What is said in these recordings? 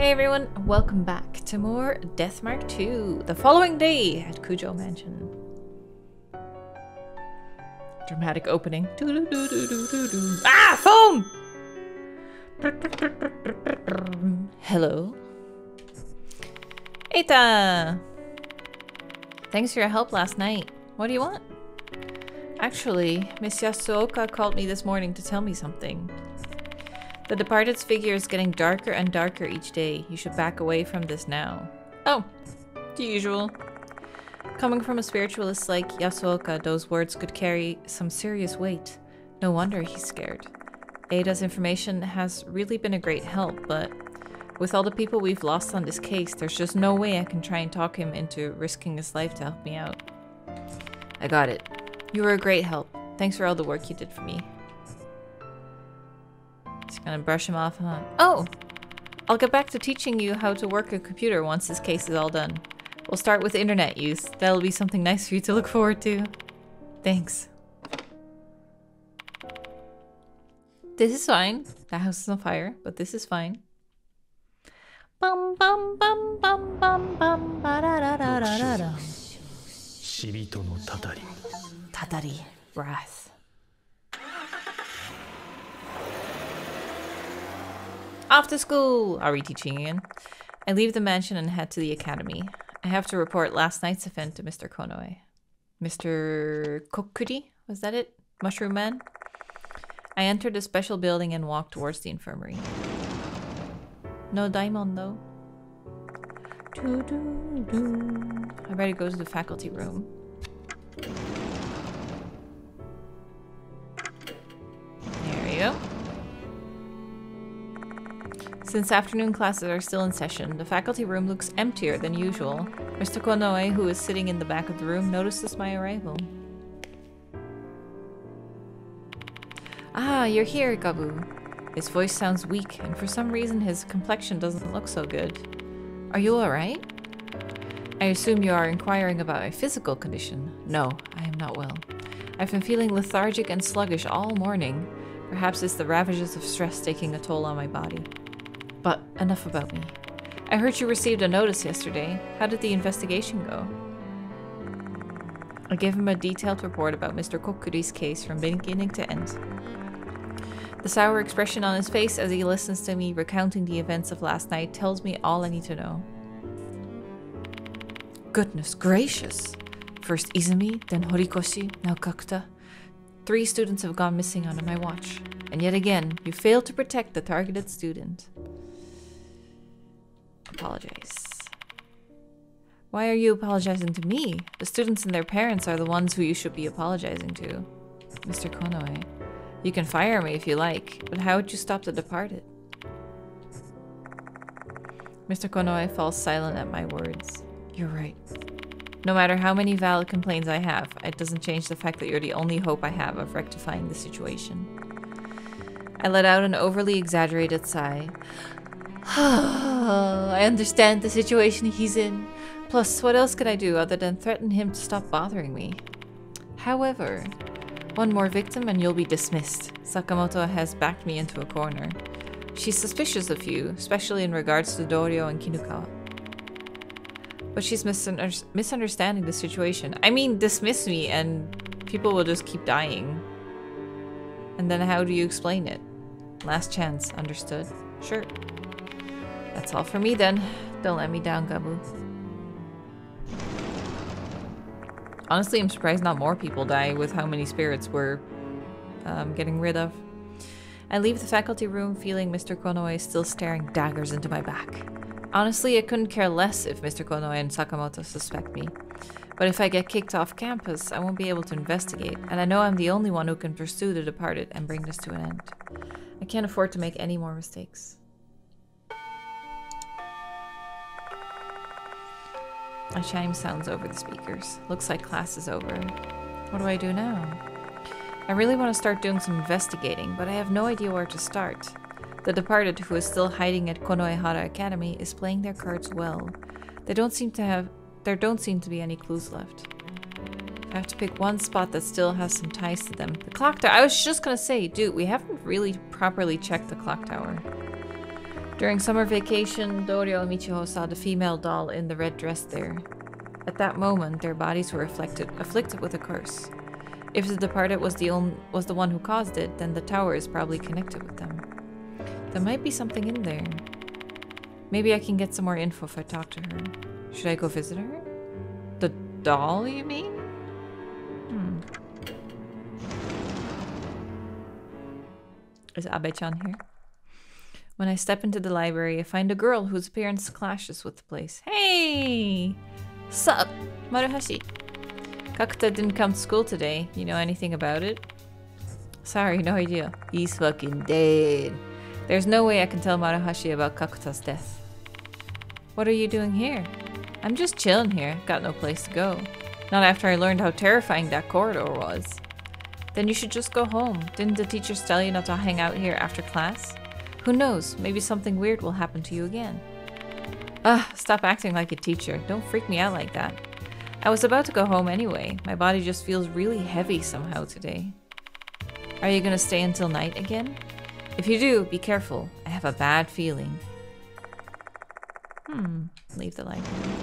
Hey everyone, welcome back to more Deathmark 2, the following day at Kujo Mansion. Dramatic opening. Doo-doo-doo-doo-doo-doo. Ah, phone! Hello. Eita! Thanks for your help last night. What do you want? Actually, Miss Yasuoka called me this morning to tell me something. The departed's figure is getting darker and darker each day. You should back away from this now. Oh, the usual. Coming from a spiritualist like Yasuoka, those words could carry some serious weight. No wonder he's scared. Eita's information has really been a great help, but with all the people we've lost on this case, there's just no way I can try and talk him into risking his life to help me out. I got it. You were a great help. Thanks for all the work you did for me. Gonna brush him off, huh? Oh! I'll get back to teaching you how to work a computer once this case is all done. We'll start with internet use. That'll be something nice for you to look forward to. Thanks. This is fine. The house is on fire, but this is fine. Bum bum bum bum bum bum ba da da da da da. Tatari. Wrath. Off to school! Are we teaching again? I leave the mansion and head to the academy. I have to report last night's event to Mr. Konoe. Mr. Kokuri? Was that it? Mushroom Man? I entered the special building and walked towards the infirmary. No diamond though. Doo-doo-doo. I better go to the faculty room. There we go. Since afternoon classes are still in session, the faculty room looks emptier than usual. Mr. Konoe, who is sitting in the back of the room, notices my arrival. Ah, you're here, Gabu. His voice sounds weak, and for some reason his complexion doesn't look so good. Are you alright? I assume you are inquiring about my physical condition. No, I am not well. I've been feeling lethargic and sluggish all morning. Perhaps it's the ravages of stress taking a toll on my body. But enough about me. I heard you received a notice yesterday. How did the investigation go? I gave him a detailed report about Mr. Kokuri's case from beginning to end. The sour expression on his face as he listens to me recounting the events of last night tells me all I need to know. Goodness gracious! First Izumi, then Horikoshi, now Kakuta. Three students have gone missing under my watch. And yet again, you failed to protect the targeted student. Apologize. Why are you apologizing to me? The students and their parents are the ones who you should be apologizing to. Mr. Konoe, you can fire me if you like, but how would you stop the departed? Mr. Konoe falls silent at my words. You're right. No matter how many valid complaints I have, it doesn't change the fact that you're the only hope I have of rectifying the situation. I let out an overly exaggerated sigh. I understand the situation he's in. Plus, what else could I do other than threaten him to stop bothering me? However, one more victim and you'll be dismissed. Sakamoto has backed me into a corner. She's suspicious of you, especially in regards to Dorio and Kinukawa. But she's misunder misunderstanding the situation. I mean, dismiss me and people will just keep dying. And then how do you explain it? Last chance, understood? Sure. That's all for me then. Don't let me down, Gabu. Honestly, I'm surprised not more people die with how many spirits we're um, getting rid of. I leave the faculty room feeling Mr. Konoe still staring daggers into my back. Honestly, I couldn't care less if Mr. Konoe and Sakamoto suspect me. But if I get kicked off campus, I won't be able to investigate, and I know I'm the only one who can pursue the departed and bring this to an end. I can't afford to make any more mistakes. A chime sounds over the speakers. Looks like class is over. What do I do now? I really want to start doing some investigating, but I have no idea where to start. The departed, who is still hiding at Konoehara Academy, is playing their cards well. They don't seem to have there don't seem to be any clues left. I have to pick one spot that still has some ties to them. The clock tower. I was just gonna say, dude, we haven't really properly checked the clock tower. During summer vacation, Doryo and Michiho saw the female doll in the red dress there. At that moment, their bodies were afflicted, afflicted with a curse. If the departed was the, on, was the one who caused it, then the tower is probably connected with them. There might be something in there. Maybe I can get some more info if I talk to her. Should I go visit her? The doll, you mean? Hmm. Is Abe-chan here? When I step into the library, I find a girl whose appearance clashes with the place. Hey! Sup, Maruhashi? Kakuta didn't come to school today. You know anything about it? Sorry, no idea. He's fucking dead. There's no way I can tell Maruhashi about Kakuta's death. What are you doing here? I'm just chilling here. Got no place to go. Not after I learned how terrifying that corridor was. Then you should just go home. Didn't the teachers tell you not to hang out here after class? Who knows, maybe something weird will happen to you again. Ah, stop acting like a teacher. Don't freak me out like that. I was about to go home anyway. My body just feels really heavy somehow today. Are you gonna stay until night again? If you do, be careful. I have a bad feeling. Hmm, leave the library.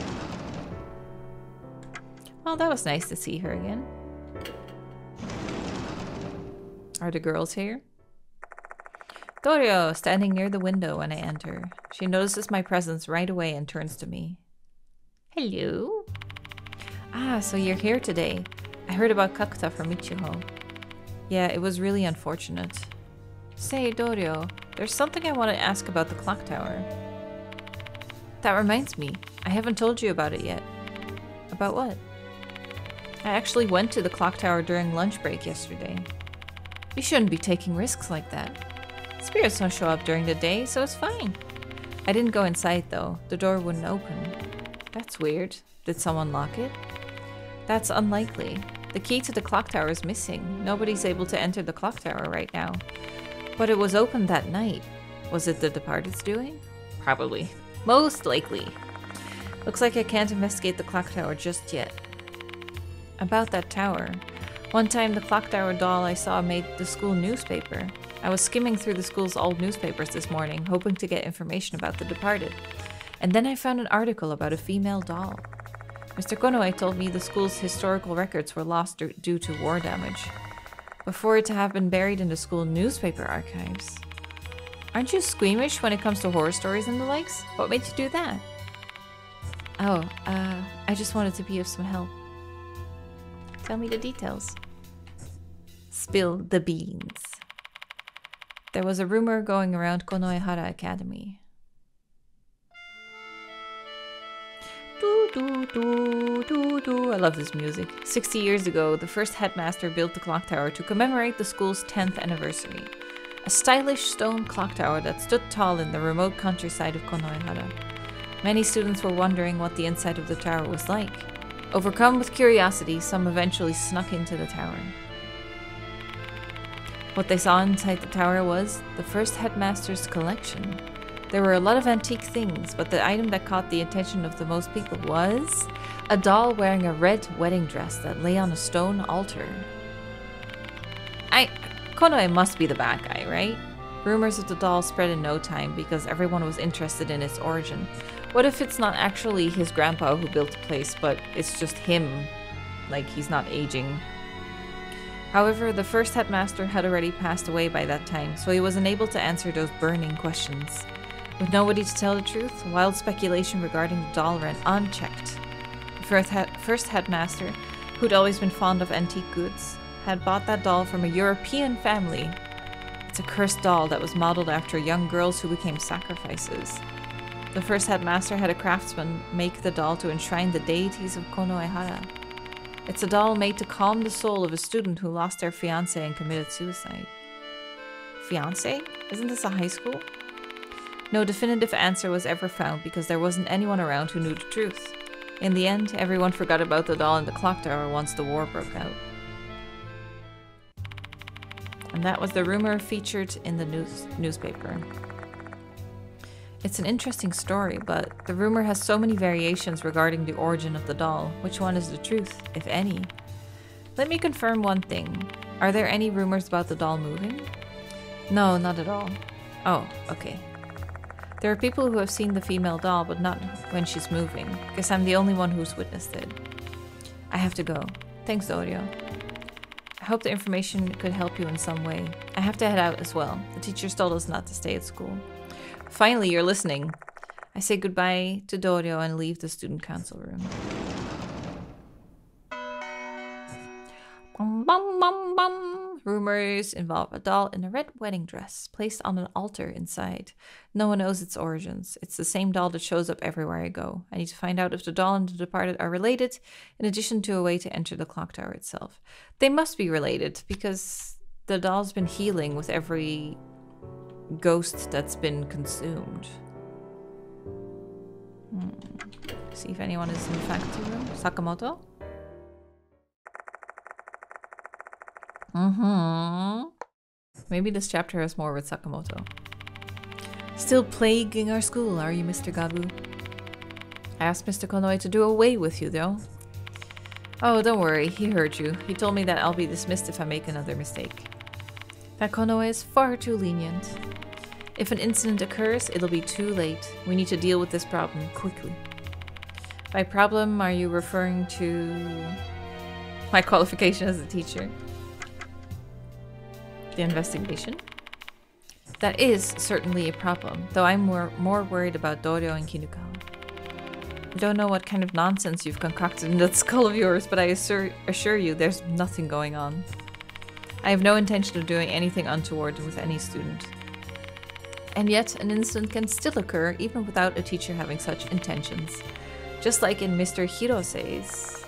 Well, that was nice to see her again. Are the girls here? Doryo, standing near the window when I enter. She notices my presence right away and turns to me. Hello? Ah, so you're here today. I heard about Kakuta from Michiho. Yeah, it was really unfortunate. Say, Dorio, there's something I want to ask about the clock tower. That reminds me, I haven't told you about it yet. About what? I actually went to the clock tower during lunch break yesterday. You shouldn't be taking risks like that. Spirits don't show up during the day, so it's fine. I didn't go inside though. The door wouldn't open. That's weird. Did someone lock it? That's unlikely. The key to the clock tower is missing. Nobody's able to enter the clock tower right now. But it was open that night. Was it the departed's doing? Probably. Most likely. Looks like I can't investigate the clock tower just yet. About that tower. One time the clock tower doll I saw made the school newspaper. I was skimming through the school's old newspapers this morning, hoping to get information about the departed. And then I found an article about a female doll. Mr. Konoe told me the school's historical records were lost due to war damage. Before it to have been buried in the school newspaper archives. Aren't you squeamish when it comes to horror stories and the likes? What made you do that? Oh, uh, I just wanted to be of some help. Tell me the details. Spill the beans. There was a rumor going around Konoehara Academy. Do, do, do, do, do. I love this music. 60 years ago, the first headmaster built the clock tower to commemorate the school's 10th anniversary. A stylish stone clock tower that stood tall in the remote countryside of Konoehara. Many students were wondering what the inside of the tower was like. Overcome with curiosity, some eventually snuck into the tower. What they saw inside the tower was the first headmaster's collection. There were a lot of antique things, but the item that caught the attention of the most people was a doll wearing a red wedding dress that lay on a stone altar. I. Konoe must be the bad guy, right? Rumors of the doll spread in no time because everyone was interested in its origin. What if it's not actually his grandpa who built the place, but it's just him? Like he's not aging However, the first headmaster had already passed away by that time, so he was unable to answer those burning questions. With nobody to tell the truth, wild speculation regarding the doll ran unchecked. The first, headmaster, who'd always been fond of antique goods, had bought that doll from a European family. It's a cursed doll that was modeled after young girls who became sacrifices. The first headmaster had a craftsman make the doll to enshrine the deities of Konoehara. It's a doll made to calm the soul of a student who lost their fiance and committed suicide. Fiance? Isn't this a high school? No definitive answer was ever found because there wasn't anyone around who knew the truth. In the end, everyone forgot about the doll in the clock tower once the war broke out. And that was the rumor featured in the news newspaper. It's an interesting story, but the rumor has so many variations regarding the origin of the doll. Which one is the truth, if any? Let me confirm one thing. Are there any rumors about the doll moving? No, not at all. Oh, okay. There are people who have seen the female doll, but not when she's moving. Guess I'm the only one who's witnessed it. I have to go. Thanks, Dorio. I hope the information could help you in some way. I have to head out as well. The teachers told us not to stay at school. Finally, you're listening. I say goodbye to Dorio and leave the student council room. Bum, bum, bum, bum. Rumors involve a doll in a red wedding dress placed on an altar inside. No one knows its origins. It's the same doll that shows up everywhere I go. I need to find out if the doll and the departed are related, in addition to a way to enter the clock tower itself. They must be related because the doll's been healing with every ghost that's been consumed. Hmm. See if anyone is in room. Sakamoto? Mm-hmm. Maybe this chapter has more with Sakamoto. Still plaguing our school, are you, Mr. Gabu? I asked Mr. Konoe to do away with you, though. Oh, don't worry, he heard you. He told me that I'll be dismissed if I make another mistake. That Konoe is far too lenient. If an incident occurs, it'll be too late. We need to deal with this problem quickly. By problem, are you referring to my qualification as a teacher? the investigation. That is certainly a problem, though I'm more, more worried about Dorio and Kinukawa. I don't know what kind of nonsense you've concocted in that skull of yours, but I assure, assure you there's nothing going on. I have no intention of doing anything untoward with any student. And yet, an incident can still occur even without a teacher having such intentions. Just like in Mr. Hirose's.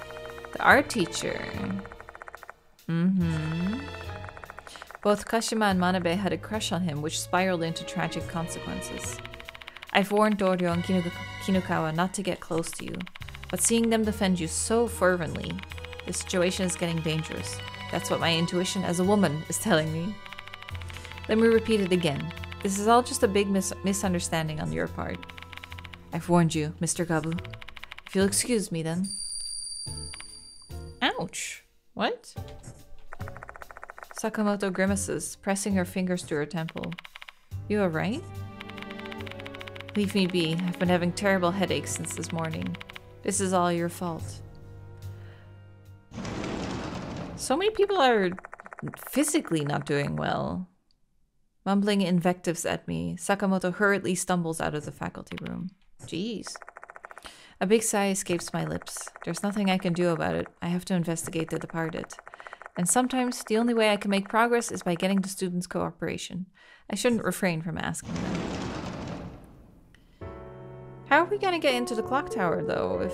The art teacher. Mm-hmm. Both Kashima and Manabe had a crush on him, which spiraled into tragic consequences. I've warned Dorio and Kinukawa not to get close to you, but seeing them defend you so fervently, the situation is getting dangerous. That's what my intuition as a woman is telling me. Let me repeat it again. This is all just a big mis misunderstanding on your part. I've warned you, Mr. Gabu. If you'll excuse me then. Ouch. What? Sakamoto grimaces, pressing her fingers to her temple. You alright? Leave me be. I've been having terrible headaches since this morning. This is all your fault. So many people are physically not doing well. Mumbling invectives at me, Sakamoto hurriedly stumbles out of the faculty room. Jeez. A big sigh escapes my lips. There's nothing I can do about it. I have to investigate the departed. And sometimes the only way I can make progress is by getting the students' cooperation. I shouldn't refrain from asking them. How are we going to get into the clock tower, though, if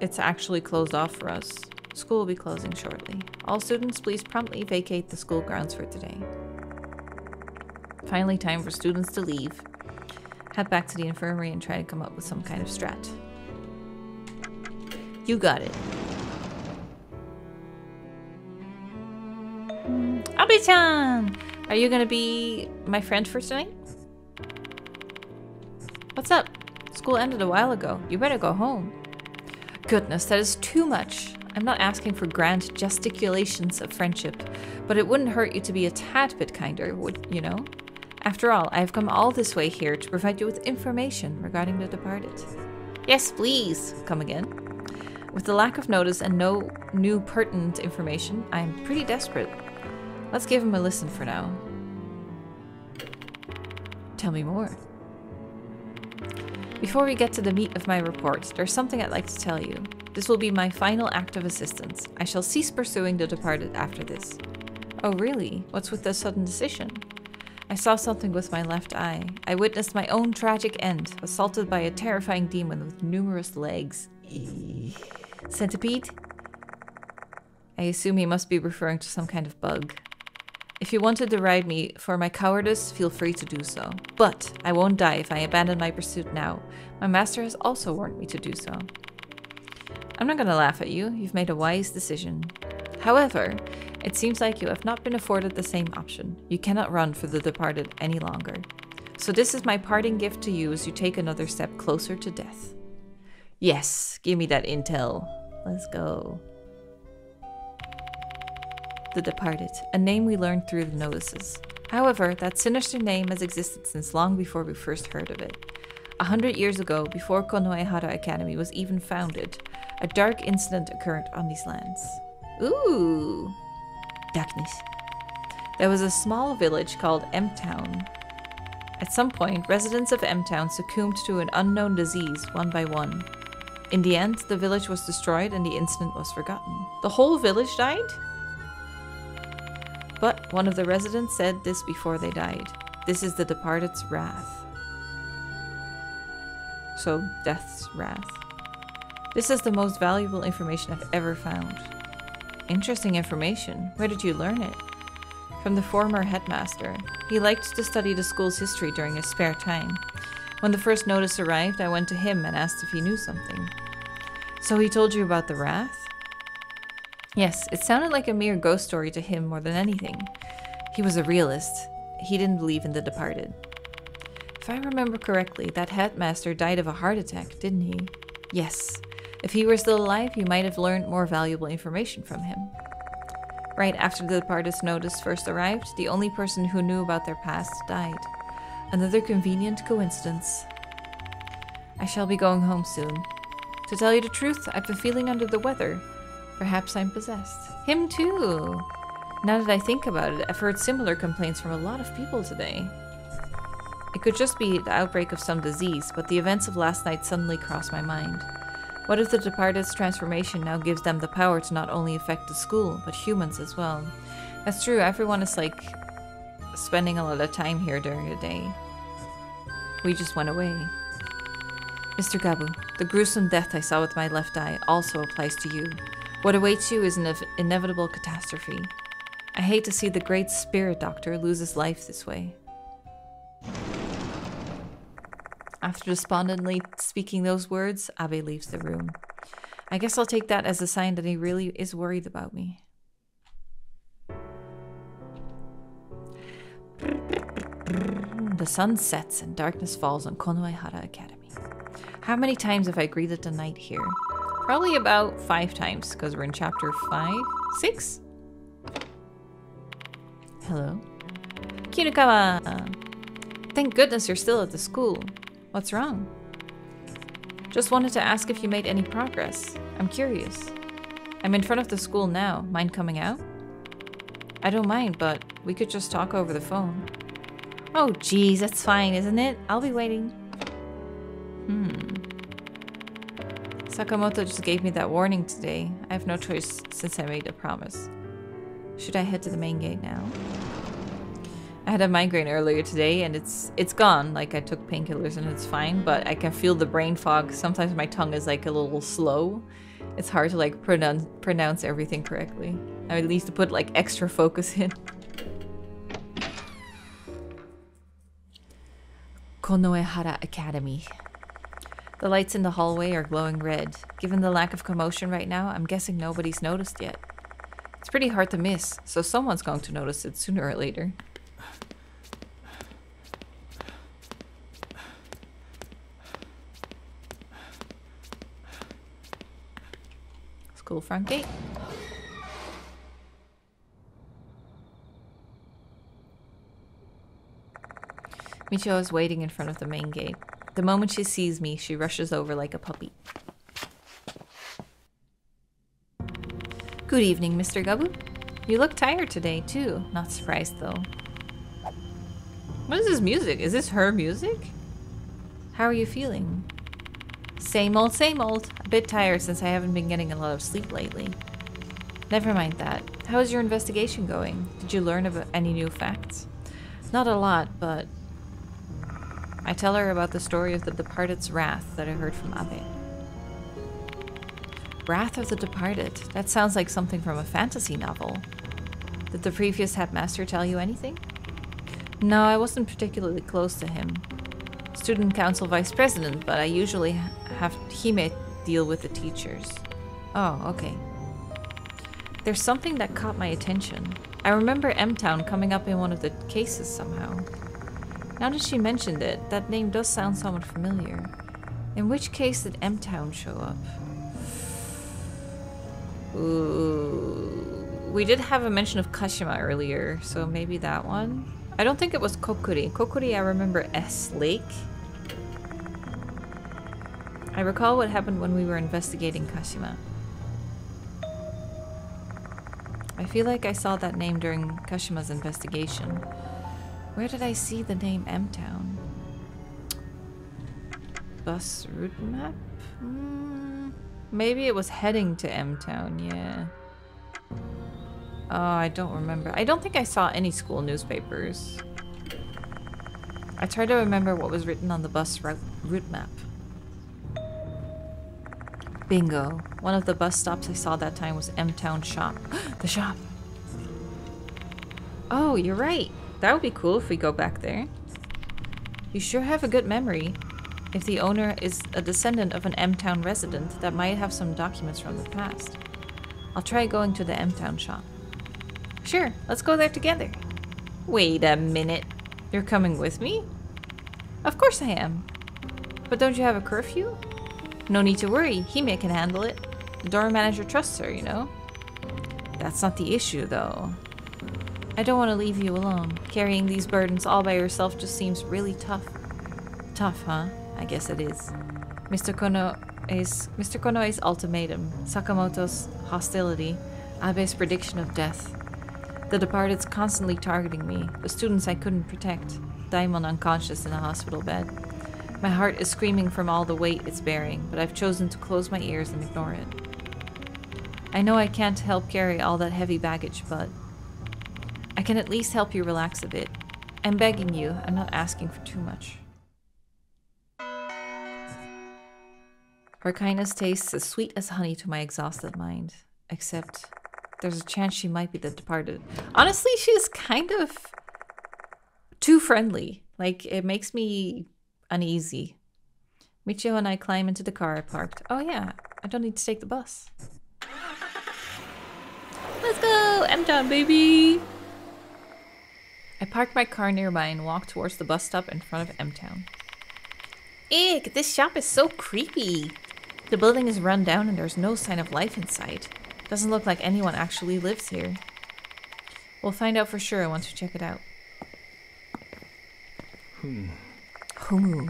it's actually closed off for us? School will be closing shortly. All students, please promptly vacate the school grounds for today. Finally, time for students to leave. Head back to the infirmary and try to come up with some kind of strat. You got it. Abe-chan! Are you gonna be my friend for tonight? What's up? School ended a while ago. You better go home. Goodness, that is too much. I'm not asking for grand gesticulations of friendship, but it wouldn't hurt you to be a tad bit kinder, would you know? After all, I have come all this way here to provide you with information regarding the departed. Yes, please, come again. With the lack of notice and no new pertinent information, I am pretty desperate. Let's give him a listen for now. Tell me more. Before we get to the meat of my report, there's something I'd like to tell you. This will be my final act of assistance. I shall cease pursuing the departed after this. Oh really? What's with the sudden decision? I saw something with my left eye. I witnessed my own tragic end, assaulted by a terrifying demon with numerous legs. Centipede? I assume he must be referring to some kind of bug. If you want to deride me for my cowardice, feel free to do so. But I won't die if I abandon my pursuit now. My master has also warned me to do so. I'm not gonna laugh at you, you've made a wise decision. However, it seems like you have not been afforded the same option. You cannot run for the departed any longer. So this is my parting gift to you as you take another step closer to death. Yes, give me that intel. Let's go. the departed, a name we learned through the notices. However, that sinister name has existed since long before we first heard of it. A hundred years ago, before Konoehara Academy was even founded, a dark incident occurred on these lands. Ooh! Darkness. There was a small village called M Town. At some point, residents of M Town succumbed to an unknown disease one by one. In the end, the village was destroyed and the incident was forgotten. The whole village died? But one of the residents said this before they died. This is the departed's wrath. So, death's wrath. This is the most valuable information I've ever found. Interesting information. Where did you learn it? From the former headmaster. He liked to study the school's history during his spare time. When the first notice arrived, I went to him and asked if he knew something. So he told you about the wrath? Yes, it sounded like a mere ghost story to him more than anything. He was a realist. He didn't believe in the departed. If I remember correctly, that headmaster died of a heart attack, didn't he? Yes. If he were still alive, you might have learned more valuable information from him. Right after the departed's notice first arrived, the only person who knew about their past died. Another convenient coincidence. I shall be going home soon. To tell you the truth, I've been feeling under the weather. Perhaps I'm possessed. Him too! Now that I think about it, I've heard similar complaints from a lot of people today. It could just be the outbreak of some disease, but the events of last night suddenly crossed my mind. What if the departed's transformation now gives them the power to not only affect the school, but humans as well? That's true, everyone is like spending a lot of time here during the day. We just went away. Mr. Gabu, the gruesome death I saw with my left eye also applies to you. What awaits you is an inevitable catastrophe. I hate to see the great spirit doctor lose his life this way. After despondently speaking those words, Abe leaves the room. I guess I'll take that as a sign that he really is worried about me. The sun sets and darkness falls on Konoehara Academy. How many times have I greeted the night here? Probably about five times, because we're in chapter five, six? Hello? Kinukawa! Thank goodness you're still at the school. What's wrong? Just wanted to ask if you made any progress. I'm curious. I'm in front of the school now. Mind coming out? I don't mind, but we could just talk over the phone. Oh, geez, that's fine, isn't it? I'll be waiting. Hmm. Sakamoto just gave me that warning today. I have no choice since I made a promise. Should I head to the main gate now? I had a migraine earlier today and it's it's gone. Like I took painkillers and it's fine, but I can feel the brain fog. Sometimes my tongue is like a little slow. It's hard to like pronounce pronounce everything correctly. I at least to put like extra focus in. Konoehara Academy. The lights in the hallway are glowing red. Given the lack of commotion right now, I'm guessing nobody's noticed yet. It's pretty hard to miss, so someone's going to notice it sooner or later. School front gate. Michiho is waiting in front of the main gate. The moment she sees me, she rushes over like a puppy. Good evening, Mr. Gabu. You look tired today, too. Not surprised, though. What is this music? Is this her music? How are you feeling? Same old, same old. A bit tired since I haven't been getting a lot of sleep lately. Never mind that. How is your investigation going? Did you learn about any new facts? Not a lot, but I tell her about the story of the departed's wrath that I heard from Abe. Wrath of the Departed? That sounds like something from a fantasy novel. Did the previous headmaster tell you anything? No, I wasn't particularly close to him. Student council vice president, but I usually Hime deal with the teachers. Oh, okay. There's something that caught my attention. I remember M-Town coming up in one of the cases somehow. Now that she mentioned it, that name does sound somewhat familiar. In which case did M-Town show up? Ooh. we did have a mention of Kashima earlier, so maybe that one. I don't think it was Kokuri. Kokuri, I remember S Lake. I recall what happened when we were investigating Kashima. I feel like I saw that name during Kashima's investigation. Where did I see the name M-Town? Bus route map? Mm, maybe it was heading to M-Town, yeah. Oh, I don't remember. I don't think I saw any school newspapers. I try to remember what was written on the bus route, route map. Bingo. One of the bus stops I saw that time was M-Town Shop. the shop! Oh, you're right. That would be cool if we go back there. You sure have a good memory. If the owner is a descendant of an M-Town resident, that might have some documents from the past. I'll try going to the M-Town shop. Sure, let's go there together. Wait a minute. You're coming with me? Of course I am. But don't you have a curfew? No need to worry, Hime can handle it. The door manager trusts her, you know? That's not the issue, though. I don't want to leave you alone. Carrying these burdens all by yourself just seems really tough. Tough, huh? I guess it is. Mr. Kono is Mr. Konoe's ultimatum, Sakamoto's hostility, Abe's prediction of death. The departed's constantly targeting me, the students I couldn't protect, Daimon unconscious in a hospital bed. My heart is screaming from all the weight it's bearing, but I've chosen to close my ears and ignore it. I know I can't help carry all that heavy baggage, but I can at least help you relax a bit. I'm begging you, I'm not asking for too much. Her kindness tastes as sweet as honey to my exhausted mind, except there's a chance she might be the departed. Honestly, she's kind of too friendly. Like, it makes me uneasy. Michiho and I climb into the car I parked. Oh yeah, I don't need to take the bus. Let's go! M-Town, baby! I park my car nearby and walk towards the bus stop in front of M-Town. Eek, this shop is so creepy. The building is run down and there's no sign of life inside. Doesn't look like anyone actually lives here. We'll find out for sure once we check it out. Hmm. Ooh.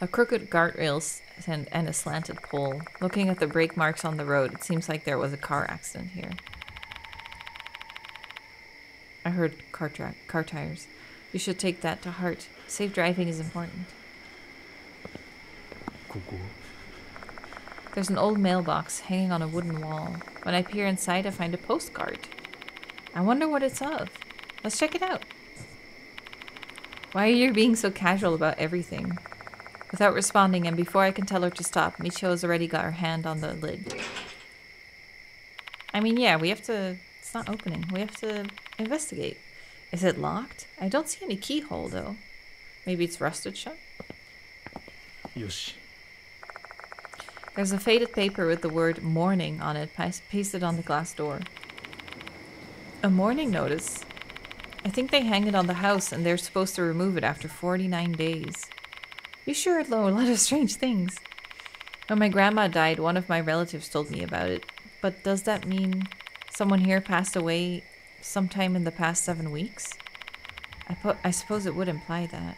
A crooked guardrail and, and a slanted pole. Looking at the brake marks on the road, it seems like there was a car accident here. I heard car, car tires. You should take that to heart. Safe driving is important. There's an old mailbox hanging on a wooden wall. When I peer inside, I find a postcard. I wonder what it's of. Let's check it out. Why are you being so casual about everything? Without responding, and before I can tell her to stop, Michiho has already got her hand on the lid. I mean, yeah, we have to... It's not opening. We have to investigate. Is it locked? I don't see any keyhole, though. Maybe it's rusted shut? Yoshi. There's a faded paper with the word morning on it pasted on the glass door. A morning notice? I think they hang it on the house and they're supposed to remove it after 49 days. You sure know a lot of strange things. When my grandma died, one of my relatives told me about it. But does that mean someone here passed away sometime in the past seven weeks? I put. I suppose it would imply that.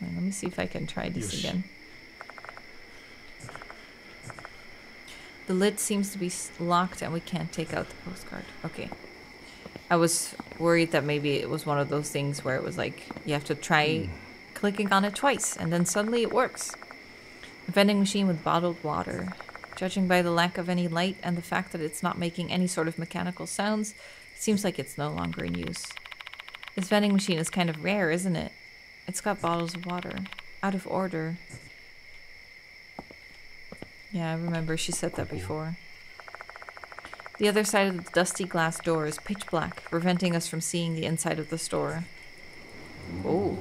let me see if I can try this again. The lid seems to be locked and we can't take out the postcard. Okay. I was worried that maybe it was one of those things where it was like you have to try mm. clicking on it twice and then suddenly it works. A vending machine with bottled water. Judging by the lack of any light and the fact that it's not making any sort of mechanical sounds, it seems like it's no longer in use. This vending machine is kind of rare, isn't it? It's got bottles of water. Out of order. Yeah, I remember she said that before. The other side of the dusty glass door is pitch black, preventing us from seeing the inside of the store. Oh.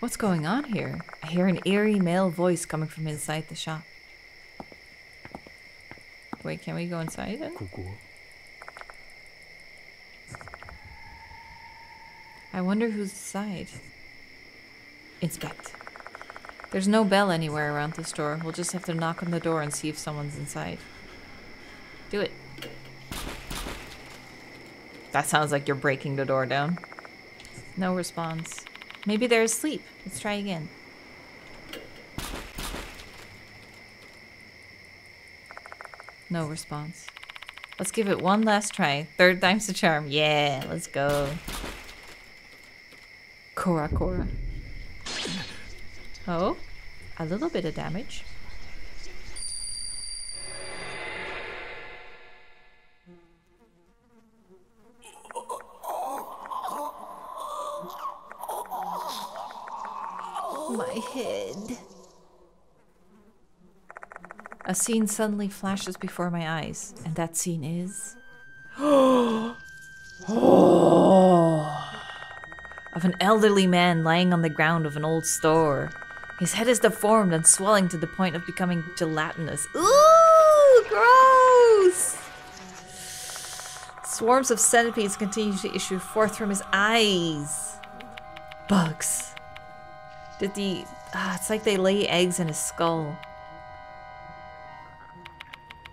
What's going on here? I hear an eerie male voice coming from inside the shop. Wait, can we go inside then? I wonder who's inside. Inspect. There's no bell anywhere around the store. We'll just have to knock on the door and see if someone's inside. Do it. That sounds like you're breaking the door down. No response. Maybe they're asleep. Let's try again. No response. Let's give it one last try. Third time's the charm. Yeah, let's go. Cora Cora. Oh, a little bit of damage. My head. A scene suddenly flashes before my eyes, and that scene is. of an elderly man lying on the ground of an old store. His head is deformed and swelling to the point of becoming gelatinous. Ooh, gross! Swarms of centipedes continue to issue forth from his eyes. Bugs. Did the. Ah, it's like they lay eggs in his skull.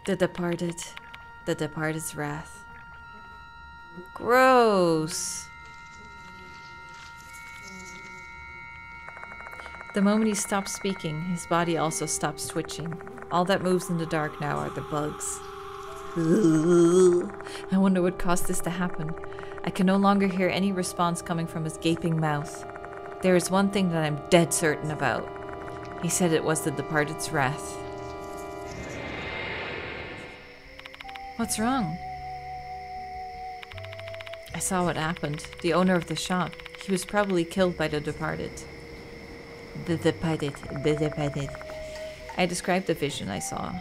The departed. The departed's wrath. Gross. The moment he stops speaking, his body also stops twitching. All that moves in the dark now are the bugs. I wonder what caused this to happen. I can no longer hear any response coming from his gaping mouth. There is one thing that I'm dead certain about. He said it was the departed's wrath. What's wrong? I saw what happened. The owner of the shop. He was probably killed by the departed. The departed. The departed. I described the vision I saw.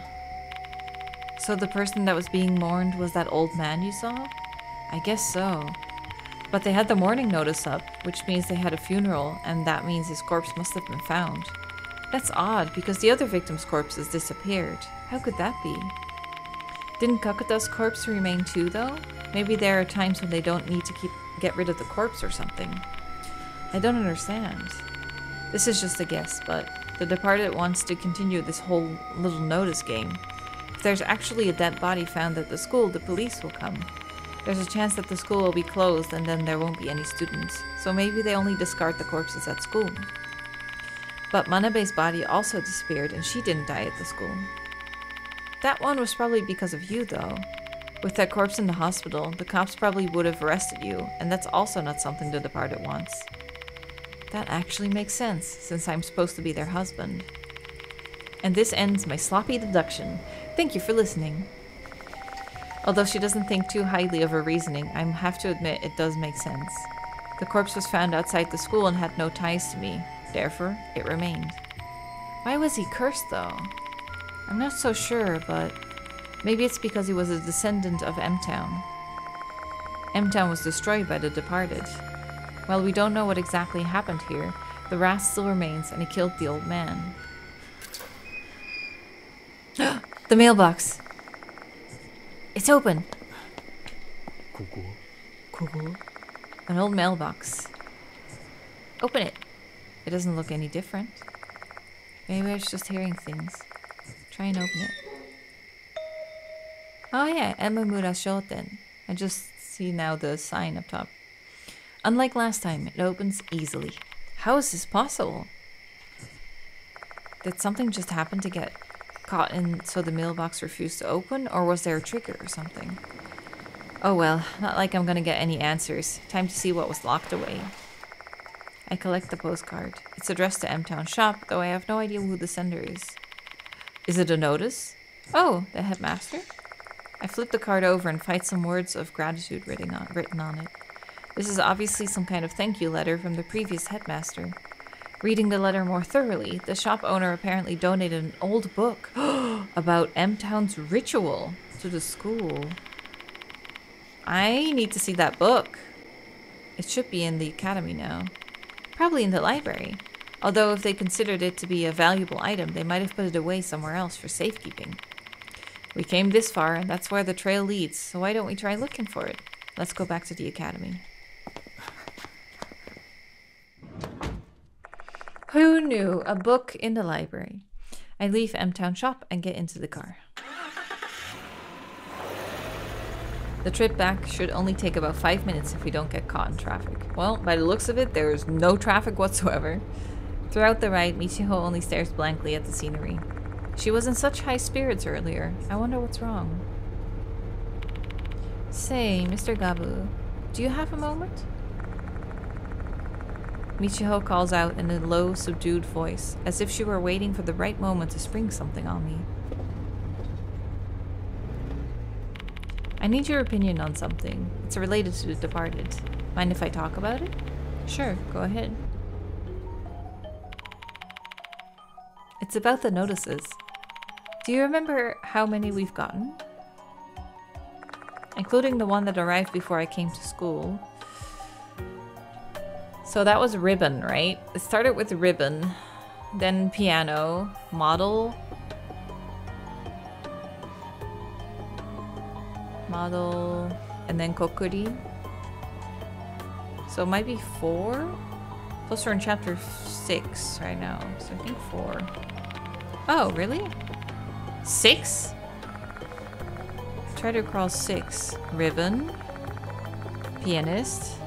So the person that was being mourned was that old man you saw? I guess so. But they had the mourning notice up, which means they had a funeral, and that means his corpse must have been found. That's odd, because the other victims' corpses disappeared. How could that be? Didn't Kakuta's corpse remain too, though? Maybe there are times when they don't need to keep get rid of the corpse or something. I don't understand. This is just a guess, but the departed wants to continue this whole little notice game. If there's actually a dead body found at the school, the police will come. There's a chance that the school will be closed and then there won't be any students, so maybe they only discard the corpses at school. But Manabe's body also disappeared and she didn't die at the school. That one was probably because of you, though. With that corpse in the hospital, the cops probably would have arrested you, and that's also not something the departed wants. That actually makes sense, since I'm supposed to be their husband. And this ends my sloppy deduction. Thank you for listening. Although she doesn't think too highly of her reasoning, I have to admit it does make sense. The corpse was found outside the school and had no ties to me. Therefore, it remained. Why was he cursed, though? I'm not so sure, but maybe it's because he was a descendant of M-Town. M-Town was destroyed by the departed. While we don't know what exactly happened here, the wrath still remains and he killed the old man. the mailbox! It's open! Cool. An old mailbox. Open it. It doesn't look any different. Maybe I was just hearing things. Try and open it. Oh yeah, Emamura Shoten. I just see now the sign up top. Unlike last time, it opens easily. How is this possible? Did something just happen to get caught in so the mailbox refused to open, or was there a trigger or something? Oh well, not like I'm gonna get any answers. Time to see what was locked away. I collect the postcard. It's addressed to M-Town Shop, though I have no idea who the sender is. Is it a notice? Oh, the headmaster? I flip the card over and find some words of gratitude written on it. This is obviously some kind of thank you letter from the previous headmaster. Reading the letter more thoroughly, the shop owner apparently donated an old book about M Town's ritual to the school. I need to see that book. It should be in the academy now. Probably in the library. Although if they considered it to be a valuable item, they might have put it away somewhere else for safekeeping. We came this far, and that's where the trail leads, so why don't we try looking for it? Let's go back to the academy. Who knew? A book in the library. I leave M Town shop and get into the car. The trip back should only take about five minutes if we don't get caught in traffic. Well, by the looks of it, there is no traffic whatsoever. Throughout the ride, Michiho only stares blankly at the scenery. She was in such high spirits earlier. I wonder what's wrong. Say, Mr. Gabu, do you have a moment? Michiho calls out in a low, subdued voice, as if she were waiting for the right moment to spring something on me. I need your opinion on something. It's related to the departed. Mind if I talk about it? Sure, go ahead. It's about the notices. Do you remember how many we've gotten? Including the one that arrived before I came to school. So that was ribbon, right? It started with ribbon, then piano, model, model, and then kokuri. So it might be four? Plus we're in chapter six right now, so I think four. Oh, really? Six? Try to cross six. Ribbon. Pianist.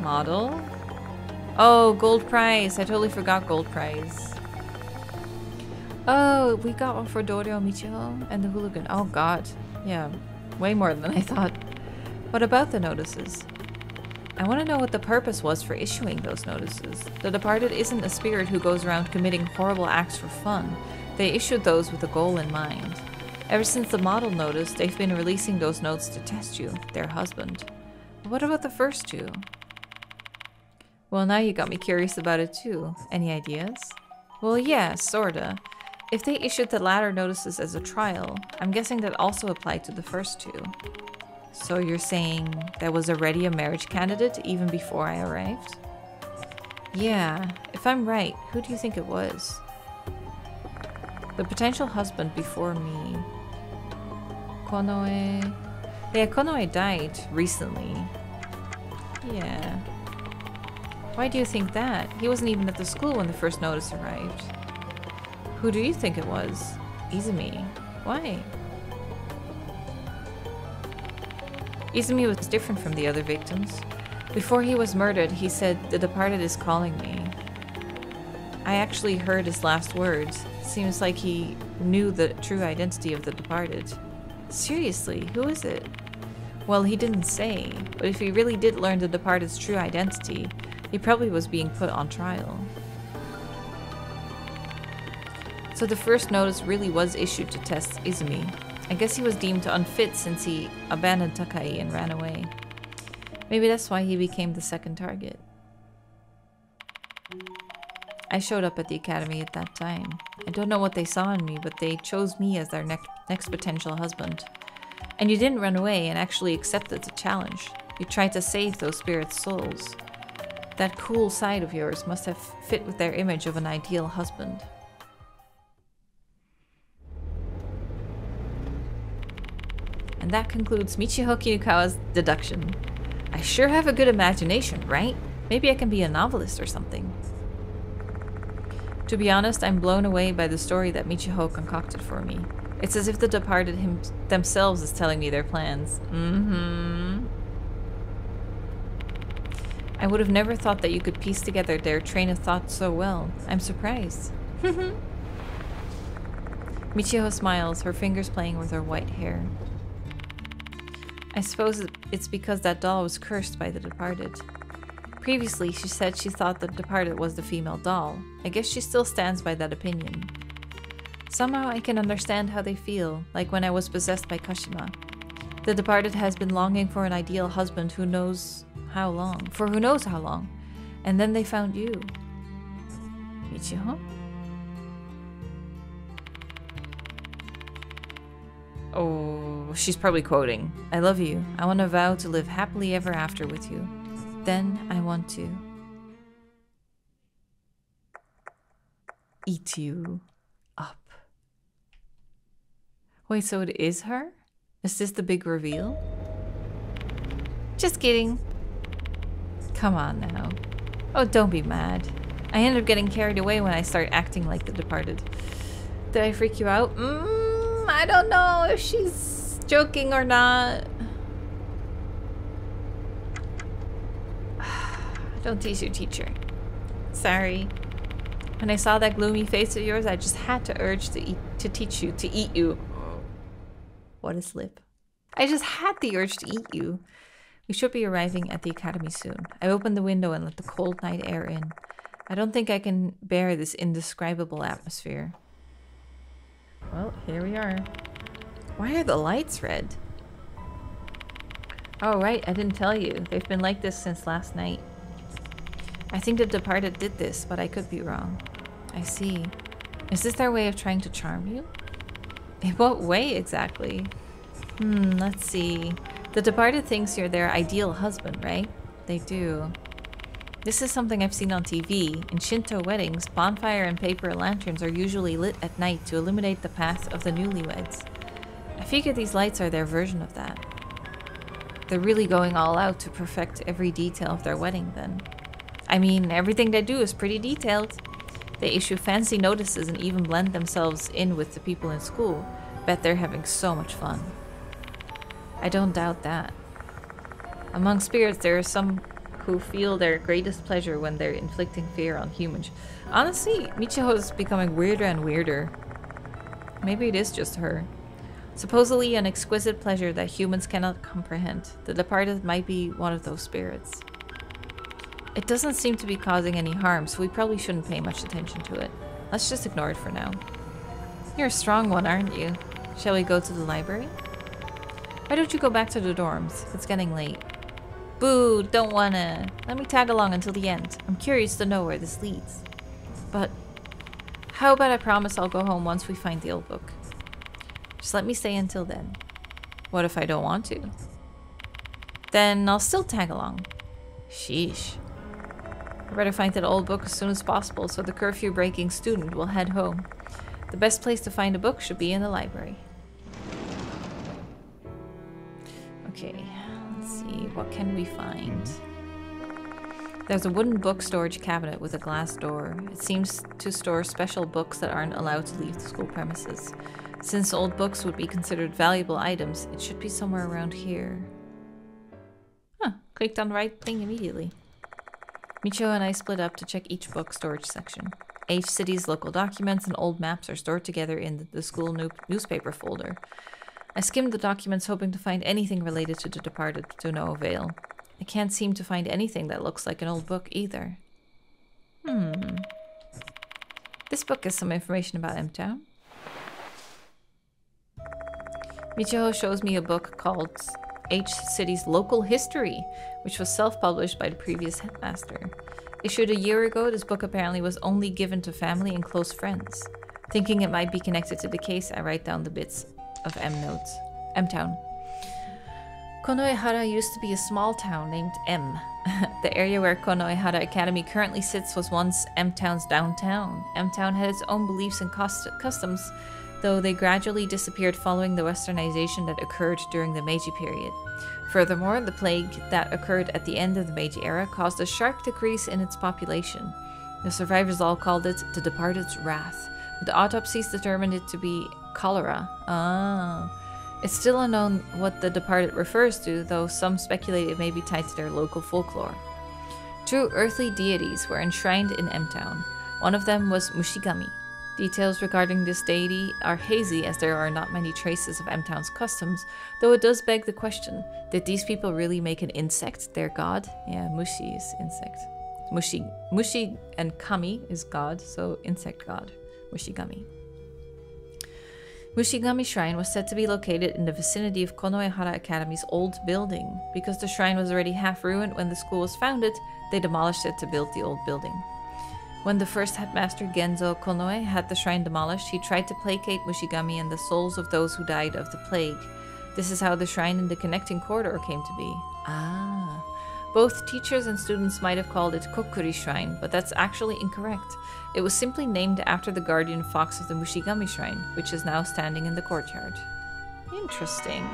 Model. Oh, gold prize. I totally forgot gold prize. Oh, we got one for Dorio Michiho and the hooligan. Oh god. Yeah, way more than I thought. What about the notices? I want to know what the purpose was for issuing those notices. The departed isn't a spirit who goes around committing horrible acts for fun. They issued those with a goal in mind. Ever since the model notice, they've been releasing those notes to test you, their husband. What about the first two? Well, now you got me curious about it too. Any ideas? Well, yeah, sorta. If they issued the latter notices as a trial, I'm guessing that also applied to the first two. So you're saying there was already a marriage candidate even before I arrived? Yeah, if I'm right, who do you think it was? The potential husband before me. Konoe. Yeah, Konoe died recently. Yeah. Why do you think that? He wasn't even at the school when the first notice arrived. Who do you think it was? Izumi. Why? Izumi was different from the other victims. Before he was murdered, he said, The departed is calling me. I actually heard his last words. Seems like he knew the true identity of the departed. Seriously, who is it? Well, he didn't say, but if he really did learn the departed's true identity, he probably was being put on trial. So the first notice really was issued to test Izumi. I guess he was deemed unfit since he abandoned Takai and ran away. Maybe that's why he became the second target. I showed up at the academy at that time. I don't know what they saw in me, but they chose me as their next, next potential husband. And you didn't run away and actually accepted the challenge. You tried to save those spirits' souls. That cool side of yours must have fit with their image of an ideal husband. And that concludes Michiho Kinukawa's deduction. I sure have a good imagination, right? Maybe I can be a novelist or something. To be honest, I'm blown away by the story that Michiho concocted for me. It's as if the departed themselves is telling me their plans. Mm-hmm. I would have never thought that you could piece together their train of thought so well. I'm surprised. Michiho smiles, her fingers playing with her white hair. I suppose it's because that doll was cursed by the departed. Previously, she said she thought the departed was the female doll. I guess she still stands by that opinion. Somehow I can understand how they feel, like when I was possessed by Kashima. The departed has been longing for an ideal husband who knows how long, for who knows how long. And then they found you. Michiho? Oh, she's probably quoting. I love you. I want to vow to live happily ever after with you. Then I want to eat you up. Wait, so it is her? Is this the big reveal? Just kidding. Come on now. Oh, don't be mad. I end up getting carried away when I start acting like the departed. Did I freak you out? Mm, I don't know if she's joking or not. don't tease your teacher. Sorry. When I saw that gloomy face of yours, I just had to urge to eat, to teach you, to eat you. What a slip. I just had the urge to eat you. We should be arriving at the academy soon. I opened the window and let the cold night air in. I don't think I can bear this indescribable atmosphere. Well, here we are. Why are the lights red? Oh, right, I didn't tell you. They've been like this since last night. I think the departed did this, but I could be wrong. I see. Is this their way of trying to charm you? In what way exactly? Hmm, let's see. The departed thinks you're their ideal husband, right? They do. This is something I've seen on TV. In Shinto weddings, bonfire and paper lanterns are usually lit at night to illuminate the path of the newlyweds. I figure these lights are their version of that. They're really going all out to perfect every detail of their wedding then. I mean, everything they do is pretty detailed. They issue fancy notices and even blend themselves in with the people in school. Bet they're having so much fun. I don't doubt that. Among spirits, there are some who feel their greatest pleasure when they're inflicting fear on humans. Honestly, Michiho is becoming weirder and weirder. Maybe it is just her. Supposedly an exquisite pleasure that humans cannot comprehend. The departed might be one of those spirits. It doesn't seem to be causing any harm, so we probably shouldn't pay much attention to it. Let's just ignore it for now. You're a strong one, aren't you? Shall we go to the library? Why don't you go back to the dorms? It's getting late. Boo, don't wanna. Let me tag along until the end. I'm curious to know where this leads. But how about I promise I'll go home once we find the old book? Just let me stay until then. What if I don't want to? Then I'll still tag along. Sheesh. I better find that old book as soon as possible so the curfew breaking student will head home. The best place to find a book should be in the library. What can we find? Mm-hmm. There's a wooden book storage cabinet with a glass door. It seems to store special books that aren't allowed to leave the school premises. Since old books would be considered valuable items, it should be somewhere around here. Huh, clicked on the right thing immediately. Michiho and I split up to check each book storage section. Each city's local documents and old maps are stored together in the school newspaper folder. I skimmed the documents hoping to find anything related to the departed to no avail. I can't seem to find anything that looks like an old book either. Hmm. This book has some information about M-Town. Michiho shows me a book called H City's Local History, which was self-published by the previous headmaster. Issued a year ago, this book apparently was only given to family and close friends. Thinking it might be connected to the case, I write down the bits of M notes. M Town. Konoehara used to be a small town named M. the area where Konoehara Academy currently sits was once M Town's downtown. M Town had its own beliefs and customs though they gradually disappeared following the westernization that occurred during the Meiji period. Furthermore, the plague that occurred at the end of the Meiji era caused a sharp decrease in its population. The survivors all called it the Departed's Wrath, but the autopsies determined it to be cholera. Ah. It's still unknown what the departed refers to, though some speculate it may be tied to their local folklore. Two earthly deities were enshrined in M Town. One of them was Mushigami, Details regarding this deity are hazy as there are not many traces of M-Town's customs, though it does beg the question, did these people really make an insect their god? Yeah, Mushi is insect. Mushi, Mushi and Kami is god, so insect god, Mushigami. Mushigami Shrine was said to be located in the vicinity of Konoehara Academy's old building. Because the shrine was already half ruined when the school was founded, they demolished it to build the old building. When the first headmaster Genzo Konoe had the shrine demolished, he tried to placate Mushigami and the souls of those who died of the plague. This is how the shrine in the connecting corridor came to be. Ah. Both teachers and students might have called it Kokuri Shrine, but that's actually incorrect. It was simply named after the guardian fox of the Mushigami Shrine, which is now standing in the courtyard. Interesting.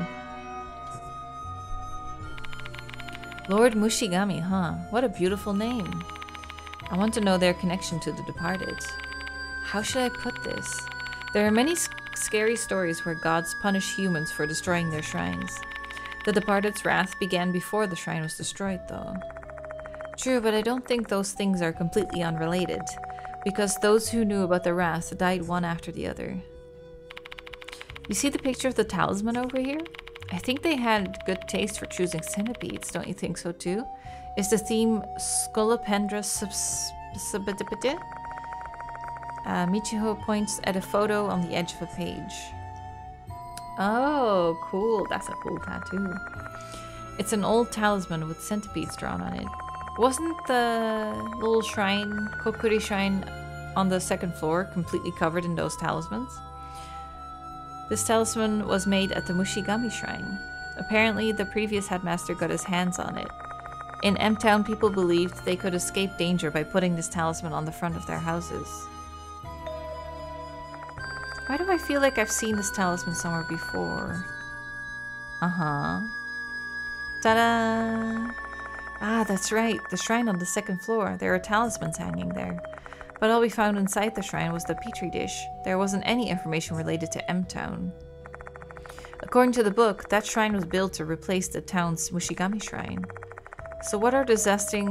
Lord Mushigami, huh? What a beautiful name. I want to know their connection to the departed. How should I put this? There are many scary stories where gods punish humans for destroying their shrines. The departed's wrath began before the shrine was destroyed, though. True, but I don't think those things are completely unrelated, because those who knew about the wrath died one after the other. You see the picture of the talisman over here? I think they had good taste for choosing centipedes, don't you think so too? Is the theme Scolopendra subsibidibidi? Uh, Michiho points at a photo on the edge of a page. Oh, cool. That's a cool tattoo. It's an old talisman with centipedes drawn on it. Wasn't the little shrine, Kokuri shrine, on the second floor completely covered in those talismans? This talisman was made at the Mushigami shrine. Apparently, the previous headmaster got his hands on it. In M Town, people believed they could escape danger by putting this talisman on the front of their houses. Why do I feel like I've seen this talisman somewhere before? Uh-huh. Ta-da! Ah, that's right. The shrine on the second floor. There are talismans hanging there. But all we found inside the shrine was the petri dish. There wasn't any information related to M-Town. According to the book, that shrine was built to replace the town's Mushigami shrine. So what are disaster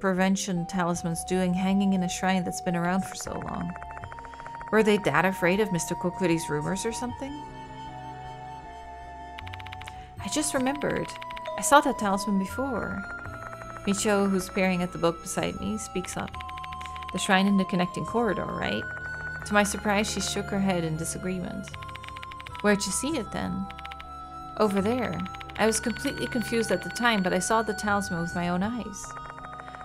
prevention talismans doing hanging in a shrine that's been around for so long? Were they that afraid of Mr. Kokuri's rumors or something? I just remembered. I saw that talisman before. Michiho, who's peering at the book beside me, speaks up. The shrine in the connecting corridor, right? To my surprise, she shook her head in disagreement. Where'd you see it then? Over there. I was completely confused at the time, but I saw the talisman with my own eyes.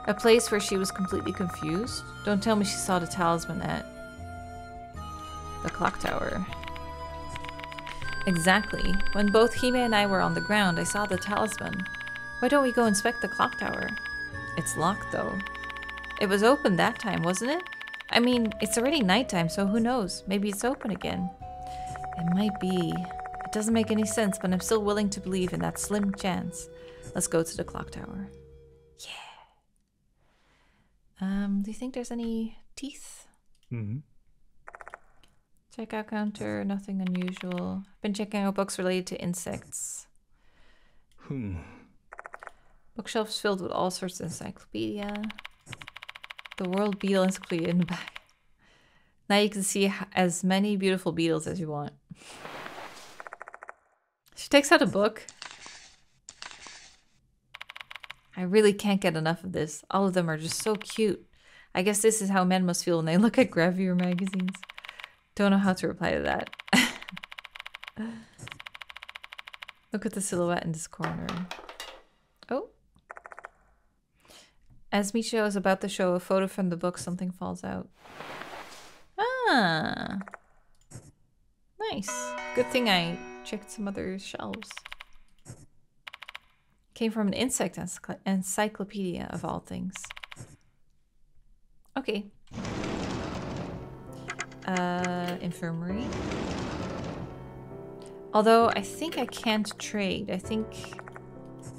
A place where she was completely confused? Don't tell me she saw the talisman at the clock tower. Exactly. When both Hime and I were on the ground, I saw the talisman. Why don't we go inspect the clock tower? It's locked, though. It was open that time, wasn't it? I mean, it's already nighttime, so who knows? Maybe it's open again. It might be. It doesn't make any sense, but I'm still willing to believe in that slim chance. Let's go to the clock tower. Yeah. Um, do you think there's any teeth? Mm-hmm. Checkout counter, nothing unusual. Been checking out books related to insects. Hmm. Bookshelves filled with all sorts of encyclopedia. The world beetle encyclopedia in the back. Now you can see as many beautiful beetles as you want. She takes out a book. I really can't get enough of this. All of them are just so cute. I guess this is how men must feel when they look at Gravure magazines. Don't know how to reply to that. Look at the silhouette in this corner. Oh. As Michiho is about to show a photo from the book, something falls out. Ah. Nice. Good thing I checked some other shelves. Came from an insect encyclopedia of all things. Okay uh, infirmary. Although I think I can't trade. I think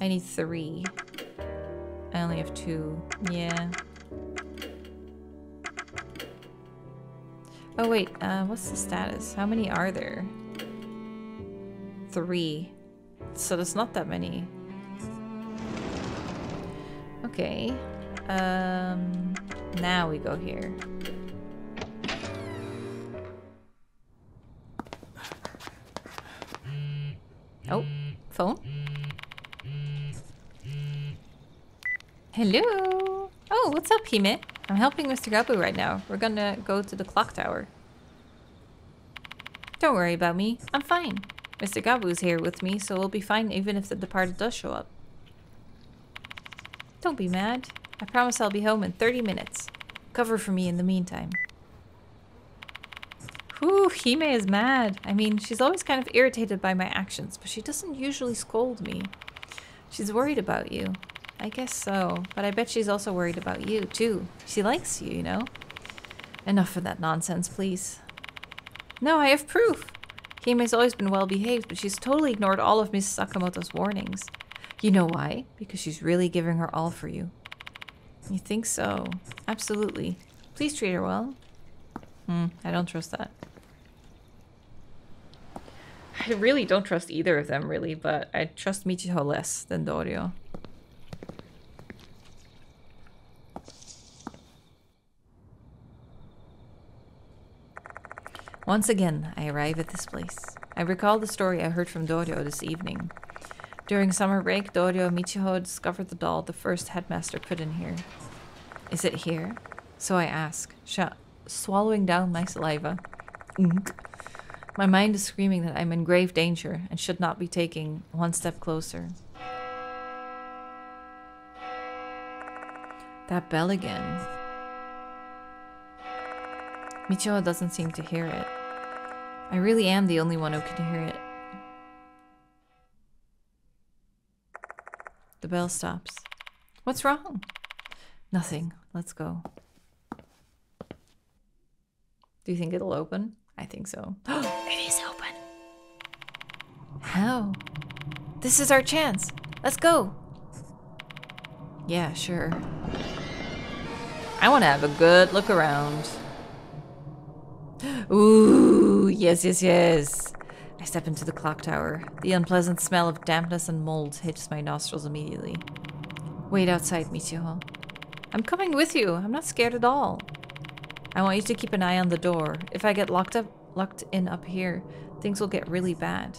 I need three. I only have two. Yeah. Oh wait, uh, what's the status? How many are there? Three. So there's not that many. Okay. Um, now we go here. Hello? Oh, what's up, Hime? I'm helping Mr. Gabu right now. We're gonna go to the clock tower. Don't worry about me. I'm fine. Mr. Gabu's here with me, so we'll be fine even if the departed does show up. Don't be mad. I promise I'll be home in 30 minutes. Cover for me in the meantime. Whew, Hime is mad. I mean, she's always kind of irritated by my actions, but she doesn't usually scold me. She's worried about you. I guess so, but I bet she's also worried about you, too. She likes you, you know? Enough of that nonsense, please. No, I have proof. Hime's always been well behaved, but she's totally ignored all of Miss Sakamoto's warnings. You know why? Because she's really giving her all for you. You think so? Absolutely. Please treat her well. Hmm, I don't trust that. I really don't trust either of them, really, but I trust Michiho less than Dorio. Once again, I arrive at this place. I recall the story I heard from Dorio this evening. During summer break, Dorio and Michiho discovered the doll the first headmaster put in here. Is it here? So I ask, swallowing down my saliva. Ink. My mind is screaming that I'm in grave danger and should not be taking one step closer. That bell again. Michiho doesn't seem to hear it. I really am the only one who can hear it. The bell stops. What's wrong? Nothing. Let's go. Do you think it'll open? I think so. it is open. How? This is our chance. Let's go. Yeah, sure. I want to have a good look around. Ooh, yes, yes, yes. I step into the clock tower. The unpleasant smell of dampness and mold hits my nostrils immediately. Wait outside, Michiho. I'm coming with you. I'm not scared at all. I want you to keep an eye on the door. If I get locked up, locked in up here, things will get really bad.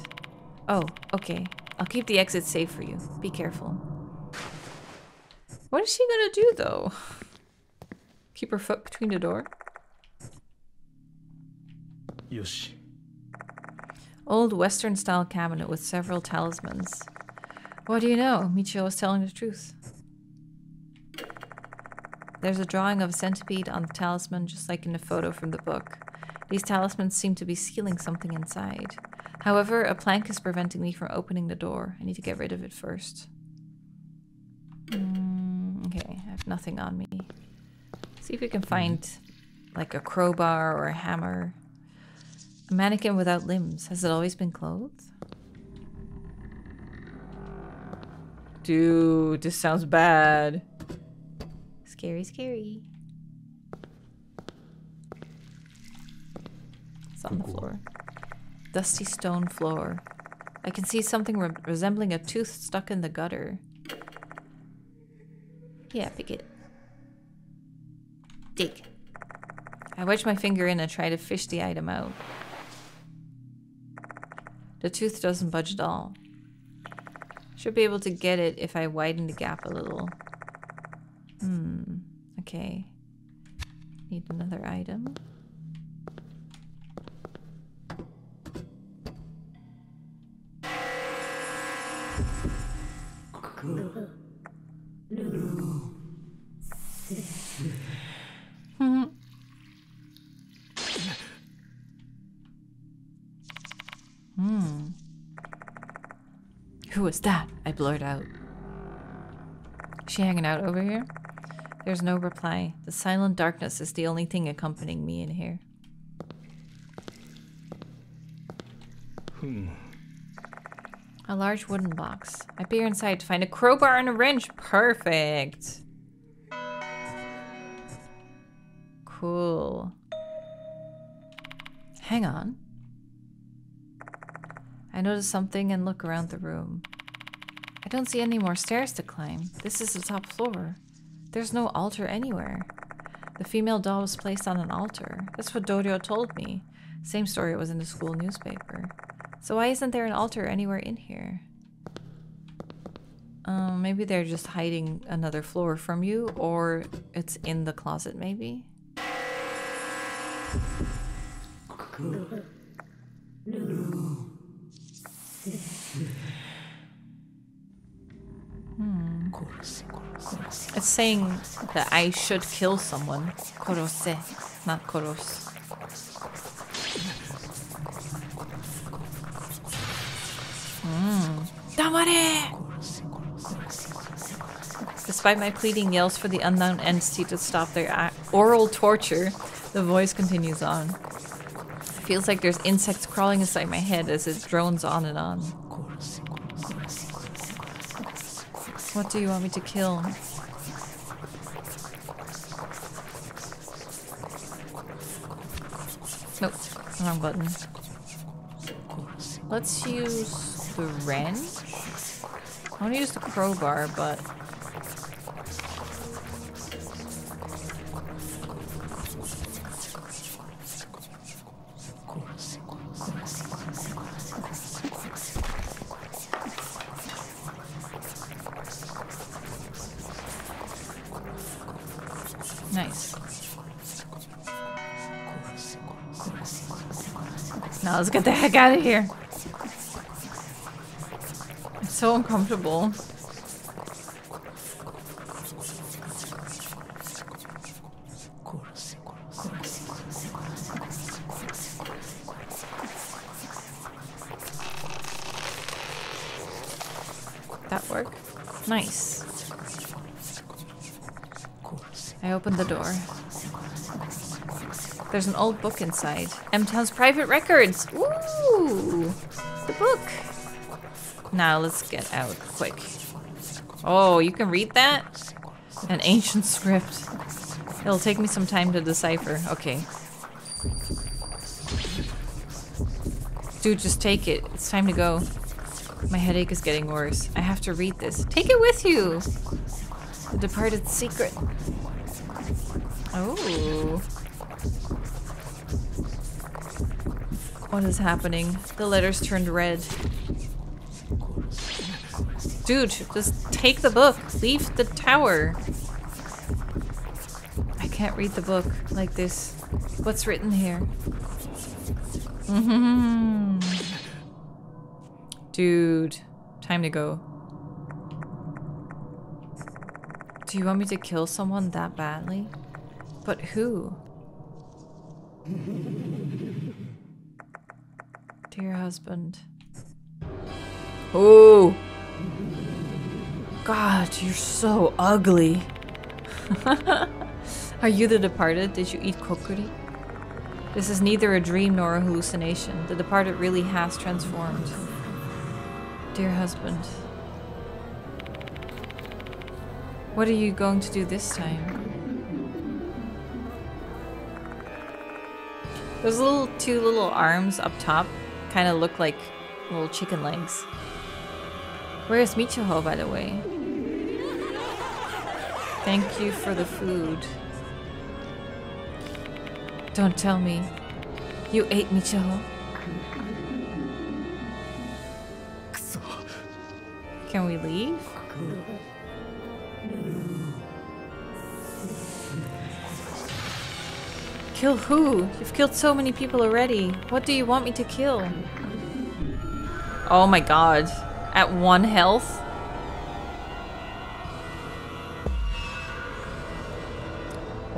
Oh, okay. I'll keep the exit safe for you. Be careful. What is she gonna do, though? Keep her foot between the door? Yoshi. Old Western style cabinet with several talismans. What do you know? Michiho was telling the truth. There's a drawing of a centipede on the talisman, just like in the photo from the book. These talismans seem to be sealing something inside. However, a plank is preventing me from opening the door. I need to get rid of it first. Mm, okay, I have nothing on me. See if we can find like a crowbar or a hammer. A mannequin without limbs. Has it always been clothed? Dude, this sounds bad. Scary, scary. It's on the floor. Dusty stone floor. I can see something re resembling a tooth stuck in the gutter. Yeah, pick it. Dig. I wedge my finger in and try to fish the item out. The tooth doesn't budge at all. Should be able to get it if I widen the gap a little. Hmm. Okay. Need another item. Hmm. Was that? I blurt out. Is She hanging out over here? There's no reply. The silent darkness is the only thing accompanying me in here. Hmm. A large wooden box. I peer inside to find a crowbar and a wrench. Perfect. Cool. Hang on. I notice something and look around the room. I don't see any more stairs to climb. This is the top floor. There's no altar anywhere. The female doll was placed on an altar. That's what Dorio told me. Same story it was in the school newspaper. So why isn't there an altar anywhere in here? Um, maybe they're just hiding another floor from you, or it's in the closet, maybe? Hmm. It's saying that I should kill someone. Korose, not koros. Hmm. Damare! Despite my pleading yells for the unknown entity to stop their oral torture, the voice continues on. It feels like there's insects crawling inside my head as it drones on and on. What do you want me to kill? Nope, wrong button. Let's use the wrench. I want to use the crowbar, but heck out of here. It's so uncomfortable. That work? Nice. I opened the door. There's an old book inside. M-Town's private records! Now let's get out quick. Oh, you can read that? An ancient script. It'll take me some time to decipher. Okay. Dude, just take it. It's time to go. My headache is getting worse. I have to read this. Take it with you! The Departed Secret. Oh. What is happening? The letters turned red. Dude, just take the book. Leave the tower. I can't read the book like this. What's written here? Mm-hmm. Dude, time to go. Do you want me to kill someone that badly? But who? Dear husband. Oh! God, you're so ugly. Are you the departed? Did you eat kokuri? This is neither a dream nor a hallucination. The departed really has transformed. Dear husband. What are you going to do this time? Those little two little arms up top kind of look like little chicken legs. Where is Michiho, by the way? Thank you for the food. Don't tell me. You ate me, Michiho? Can we leave? Kill who? You've killed so many people already. What do you want me to kill? Oh my god. At one health?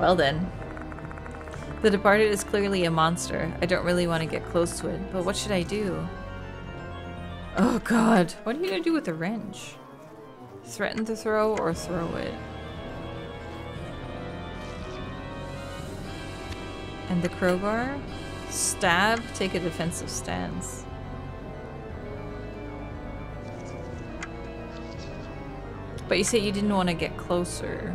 Well then. The Departed is clearly a monster. I don't really want to get close to it, but what should I do? Oh god. What are you gonna do with the wrench? Threaten to throw or throw it? And the crowbar? Stab, take a defensive stance. But you said you didn't want to get closer.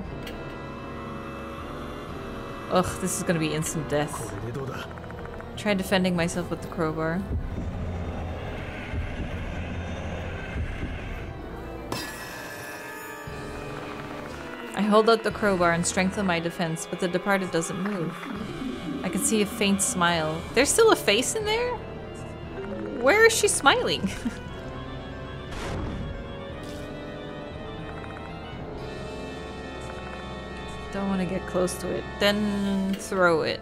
Ugh, this is gonna be instant death. Try defending myself with the crowbar. I hold out the crowbar and strengthen my defense, but the departed doesn't move. I can see a faint smile. There's still a face in there? Where is she smiling? Don't want to get close to it. Then throw it.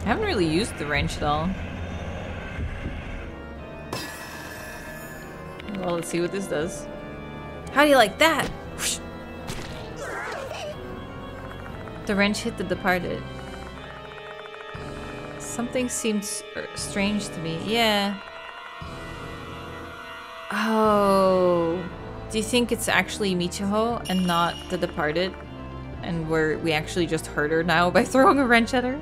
I haven't really used the wrench at all. Well, let's see what this does. How do you like that? Whoosh. The wrench hit the departed. Something seems er, strange to me. Yeah. Oh. Do you think it's actually Michiho and not the departed? And we're, we actually just hurt her now by throwing a wrench at her?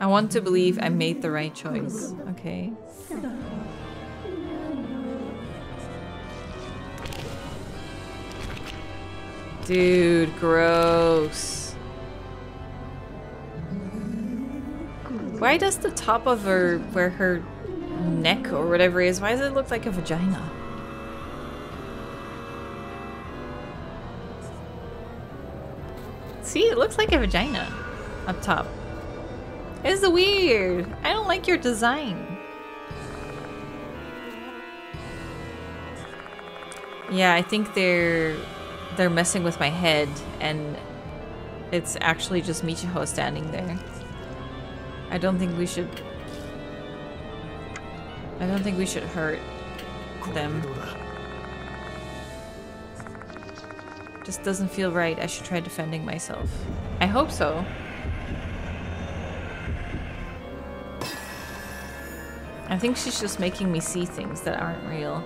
I want to believe I made the right choice. Okay. Dude, gross. Why does the top of her, where her neck or whatever is, why does it look like a vagina? See, it looks like a vagina up top. It's weird. I don't like your design. Yeah, I think they're they're messing with my head and it's actually just Michiho standing there. I don't think we should I don't think we should hurt them. Just doesn't feel right. I should try defending myself. I hope so. I think she's just making me see things that aren't real.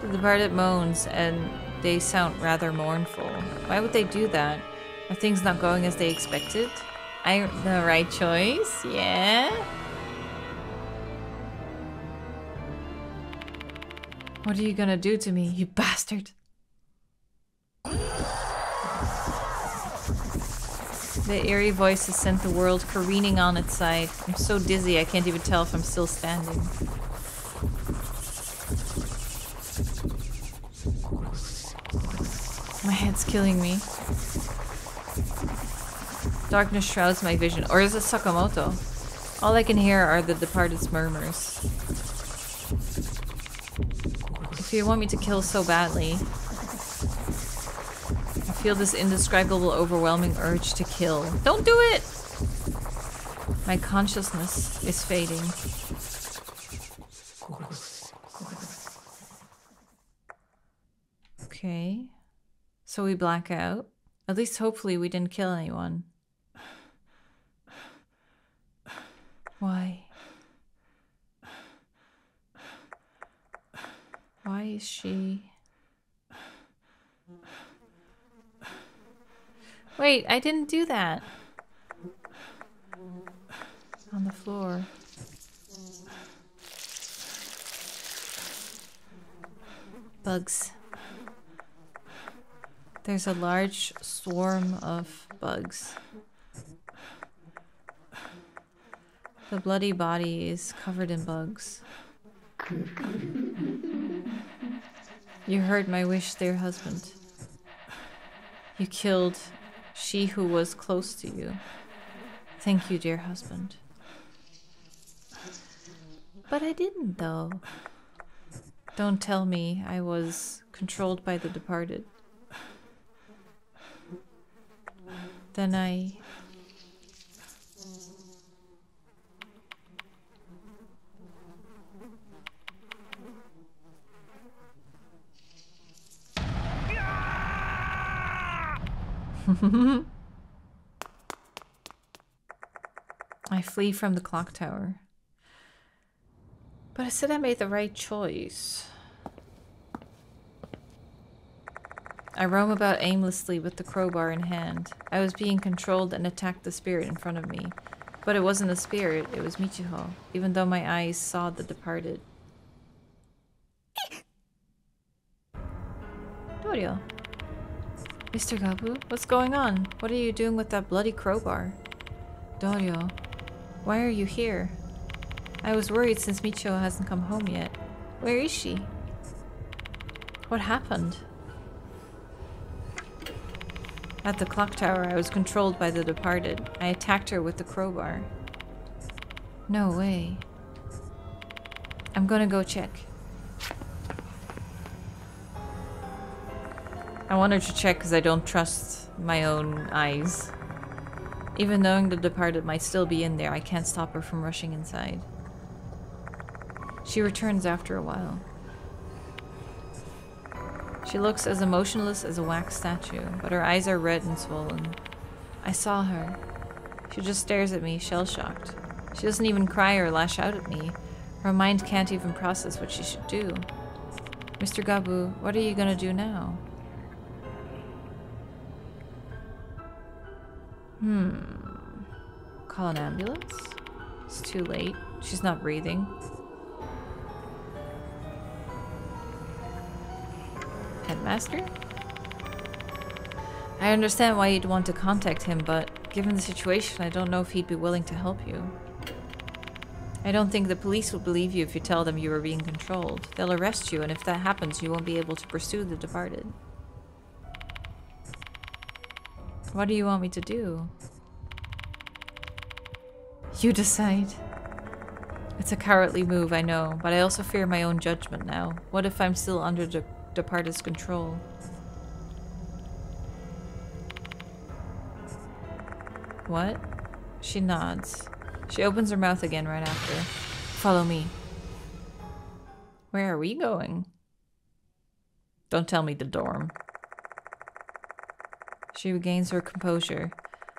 The departed moans and they sound rather mournful. Why would they do that? Are things not going as they expected? I the right choice? Yeah? What are you gonna do to me, you bastard? The eerie voice has sent the world careening on its side. I'm so dizzy I can't even tell if I'm still standing. My head's killing me. Darkness shrouds my vision. Or is it Sakamoto? All I can hear are the departed's murmurs. If you want me to kill so badly, I feel this indescribable, overwhelming urge to kill. Don't do it! My consciousness is fading. Okay. So we black out. At least hopefully we didn't kill anyone. Why? Why is she... Wait, I didn't do that. On the floor. Bugs. There's a large swarm of bugs. The bloody body is covered in bugs. You heard my wish, dear husband. You killed she who was close to you. Thank you, dear husband. But I didn't, though. Don't tell me I was controlled by the departed. Then I I flee from the clock tower. But I said I made the right choice. I roam about aimlessly with the crowbar in hand. I was being controlled and attacked the spirit in front of me. But it wasn't a spirit, it was Michiho, even though my eyes saw the departed. Dorio. Mr. Gabu, what's going on? What are you doing with that bloody crowbar? Dorio, why are you here? I was worried since Michiho hasn't come home yet. Where is she? What happened? At the clock tower, I was controlled by the departed. I attacked her with the crowbar. No way. I'm gonna go check. I wanted to check because I don't trust my own eyes. Even knowing the departed might still be in there, I can't stop her from rushing inside. She returns after a while. She looks as emotionless as a wax statue, but her eyes are red and swollen. I saw her. She just stares at me, shell-shocked. She doesn't even cry or lash out at me. Her mind can't even process what she should do. Mr. Gabu, what are you gonna do now? Hmm. Call an ambulance? It's too late. She's not breathing. Headmaster? I understand why you'd want to contact him, but given the situation, I don't know if he'd be willing to help you. I don't think the police will believe you if you tell them you were being controlled. They'll arrest you, and if that happens, you won't be able to pursue the departed. What do you want me to do? You decide. It's a cowardly move, I know, but I also fear my own judgment now. What if I'm still under the departed's control? What? She nods. She opens her mouth again right after. Follow me. Where are we going? Don't tell me the dorm. She regains her composure.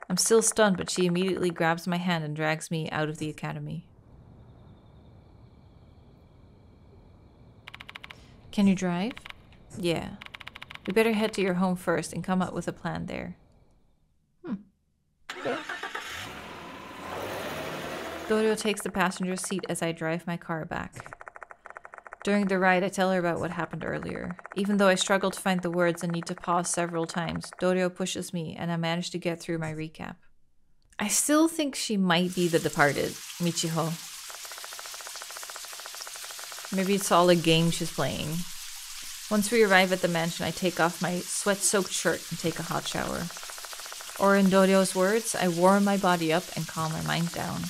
I'm still stunned, but she immediately grabs my hand and drags me out of the academy. Can you drive? Yeah. We better head to your home first and come up with a plan there. Hmm. Okay. Dorio takes the passenger seat as I drive my car back. During the ride, I tell her about what happened earlier. Even though I struggle to find the words and need to pause several times, Dorio pushes me and I manage to get through my recap. I still think she might be the departed, Michiho. Maybe it's all a game she's playing. Once we arrive at the mansion, I take off my sweat soaked shirt and take a hot shower. Or, in Dorio's words, I warm my body up and calm my mind down.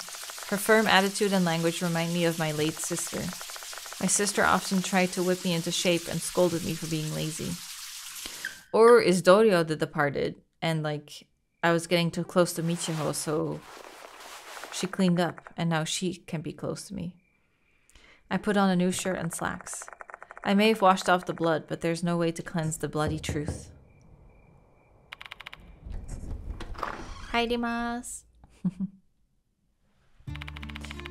Her firm attitude and language remind me of my late sister. My sister often tried to whip me into shape and scolded me for being lazy. Or is Dorio the departed and like I was getting too close to Michiho, so she cleaned up and now she can be close to me. I put on a new shirt and slacks. I may have washed off the blood, but there's no way to cleanse the bloody truth. Haidimasu.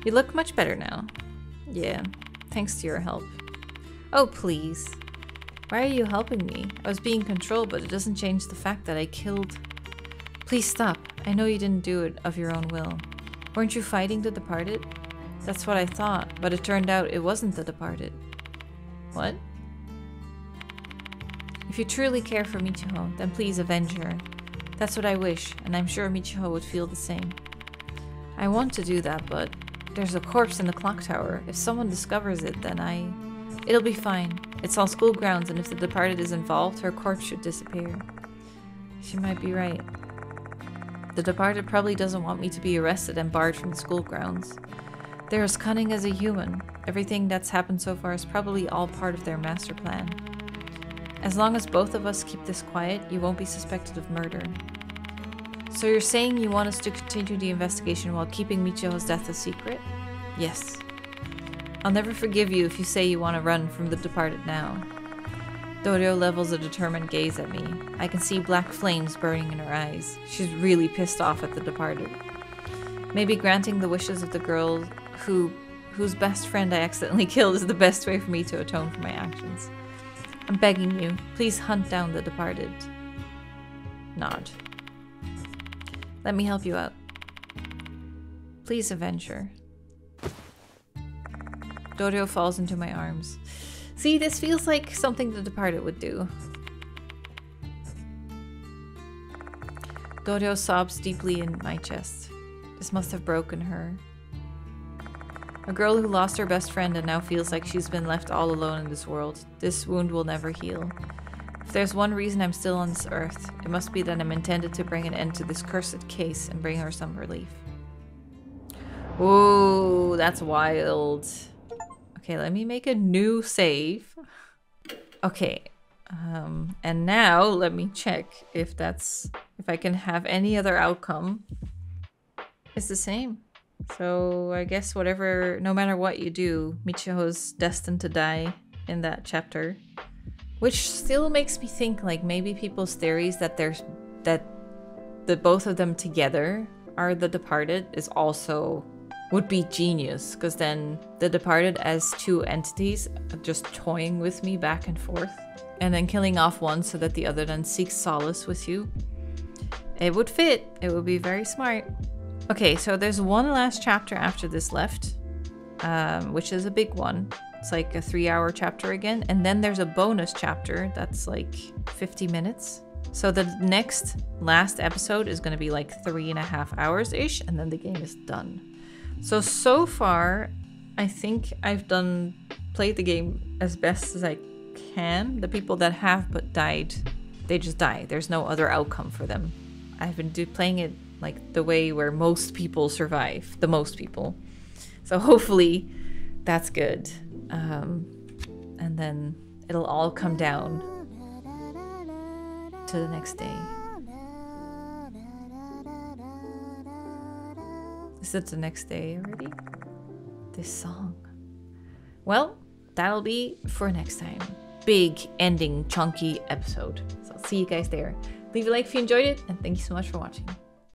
You look much better now. Yeah, thanks to your help. Oh, please. Why are you helping me? I was being controlled, but it doesn't change the fact that I killed. Please stop. I know you didn't do it of your own will. Weren't you fighting the departed? That's what I thought, but it turned out it wasn't the departed. What? If you truly care for Michiho, then please avenge her. That's what I wish, and I'm sure Michiho would feel the same. I want to do that, but there's a corpse in the clock tower. If someone discovers it, then I... It'll be fine. It's on school grounds, and if the departed is involved, her corpse should disappear. She might be right. The departed probably doesn't want me to be arrested and barred from the school grounds. They're as cunning as a human. Everything that's happened so far is probably all part of their master plan. As long as both of us keep this quiet, you won't be suspected of murder. So you're saying you want us to continue the investigation while keeping Michiho's death a secret? Yes. I'll never forgive you if you say you want to run from the departed now. Dorio levels a determined gaze at me. I can see black flames burning in her eyes. She's really pissed off at the departed. Maybe granting the wishes of the girl who whose best friend I accidentally killed is the best way for me to atone for my actions. I'm begging you, please hunt down the departed. Nod. Let me help you out. Please avenge her. Dorio falls into my arms. See, this feels like something the departed would do. Dorio sobs deeply in my chest. This must have broken her. A girl who lost her best friend and now feels like she's been left all alone in this world. This wound will never heal. If there's one reason I'm still on this earth, it must be that I'm intended to bring an end to this cursed case and bring her some relief. Ooh, that's wild. Okay, let me make a new save. Okay, um, and now let me check if that's, if I can have any other outcome. It's the same. So I guess whatever, no matter what you do, Michiho's destined to die in that chapter. Which still makes me think like maybe people's theories that there's that the both of them together are the departed is also would be genius. Because then the departed as two entities just toying with me back and forth. And then killing off one so that the other then seeks solace with you. It would fit. It would be very smart. Okay so there's one last chapter after this left um, which is a big one It's like a three hour chapter again. And then there's a bonus chapter that's like 50 minutes. So the next last episode is going to be like three and a half hours ish, and then the game is done. So, so far, I think I've done played the game as best as I can. The people that have but died, they just die. There's no other outcome for them. I've been do- playing it like the way where most people survive, the most people. So hopefully that's good. Um, and then it'll all come down to the next day. Is it the next day already? This song. Well, that'll be for next time. Big ending chunky episode. So I'll see you guys there. Leave a like if you enjoyed it, and thank you so much for watching.